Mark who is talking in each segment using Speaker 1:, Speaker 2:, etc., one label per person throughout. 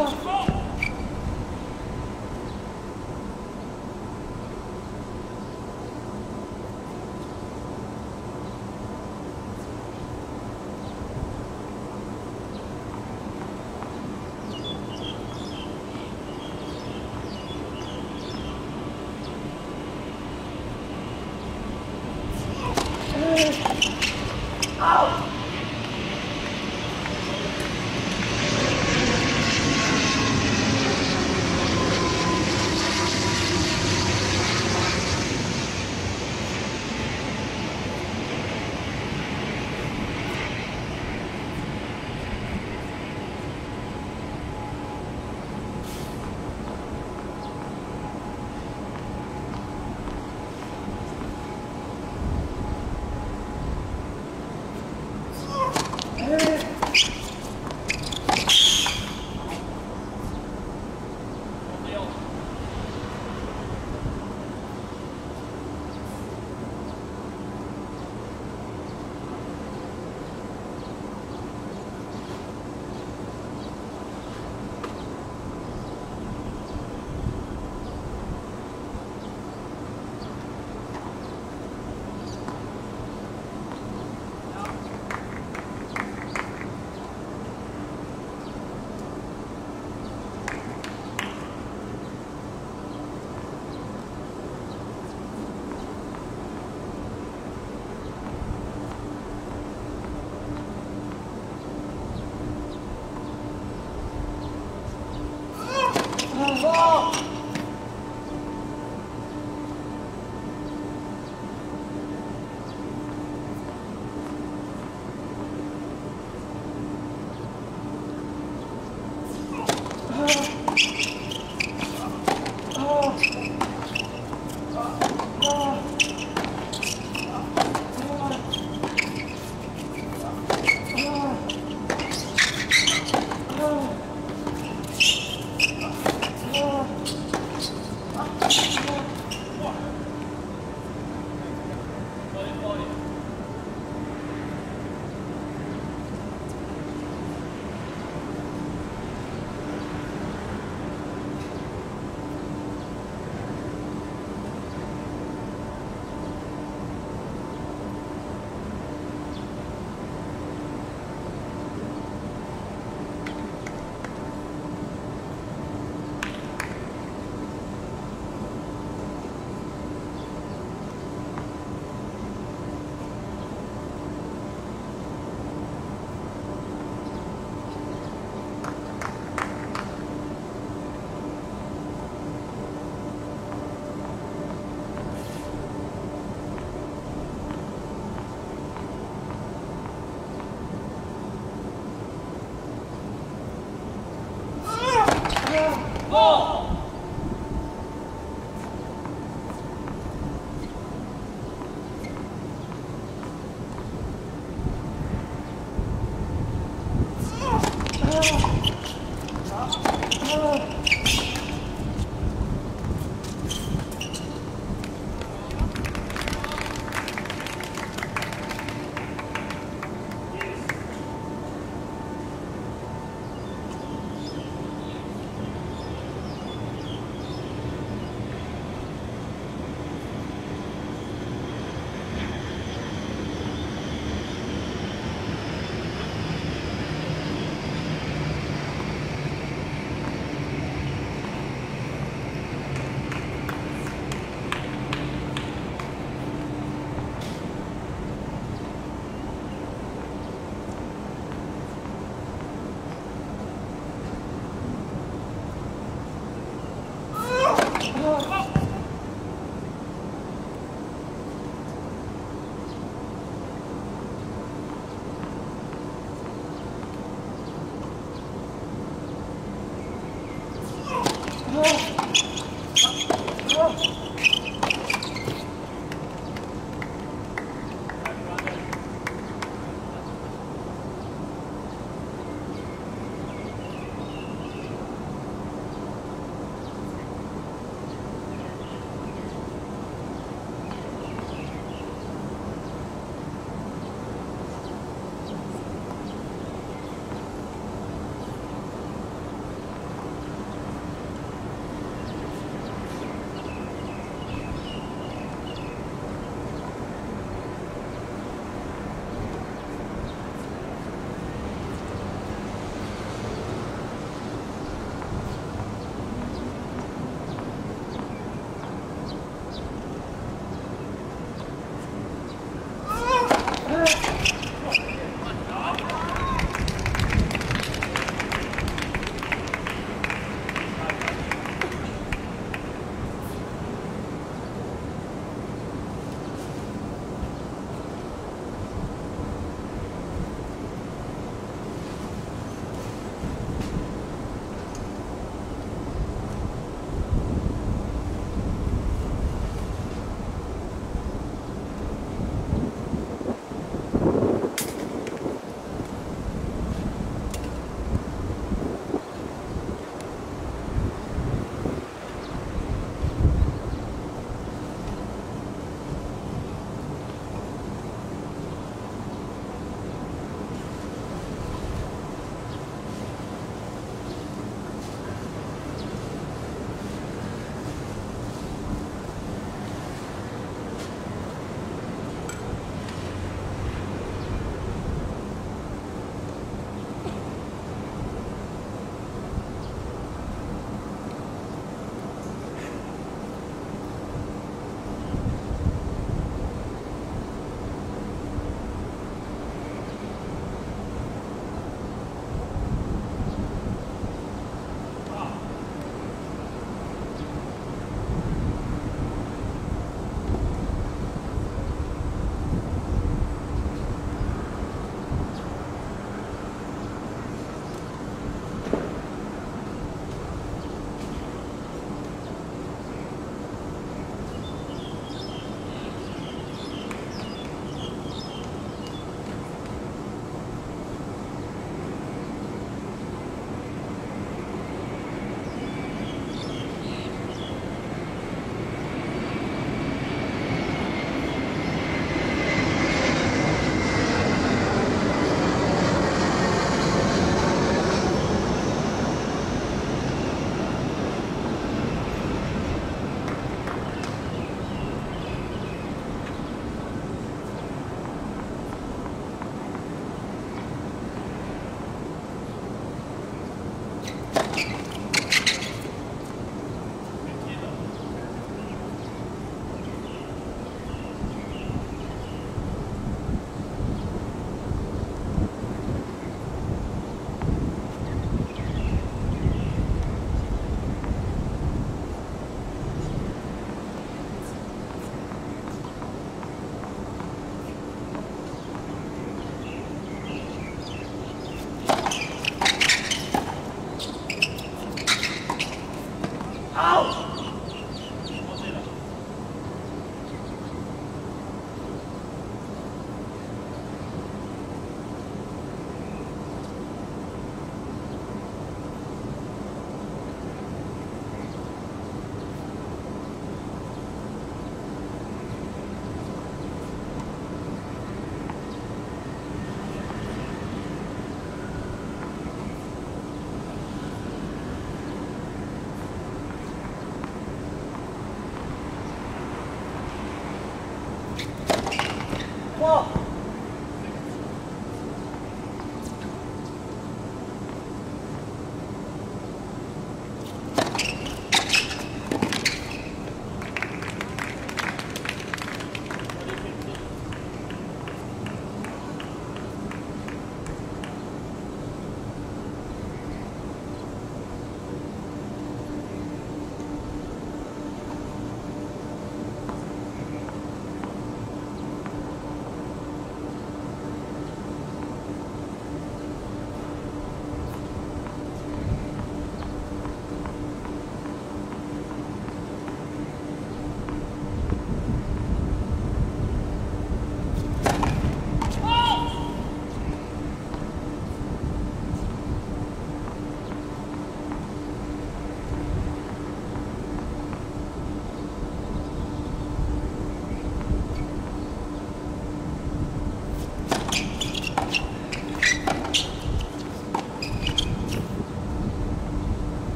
Speaker 1: 어. 群。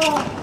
Speaker 1: 哦